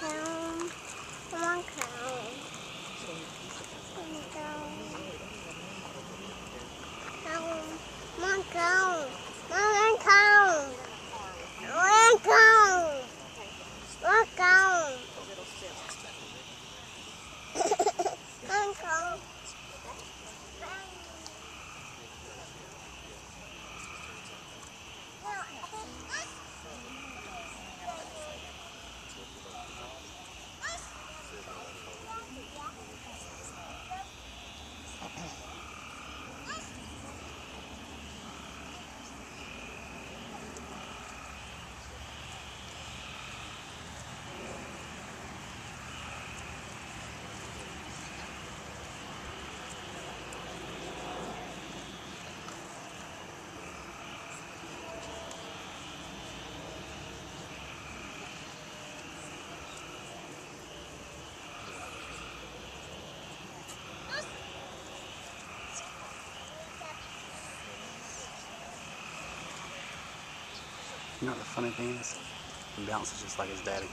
come. You know what the funny thing is? He bounces just like his daddy.